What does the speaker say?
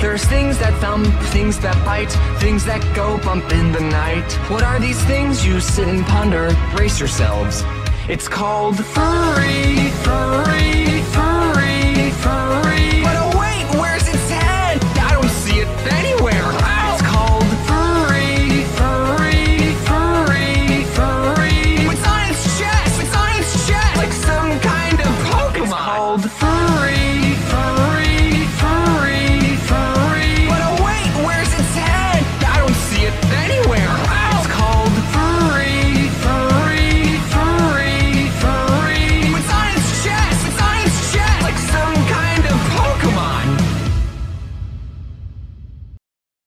There's things that thump, things that bite, things that go bump in the night. What are these things you sit and ponder? Brace yourselves. It's called furry, furry, furry, furry. But oh wait, where's its head? I don't see it anywhere. Ow! It's called furry, furry, furry, furry. It's on its chest. It's on its chest, like some kind of Pokemon. It's called furry.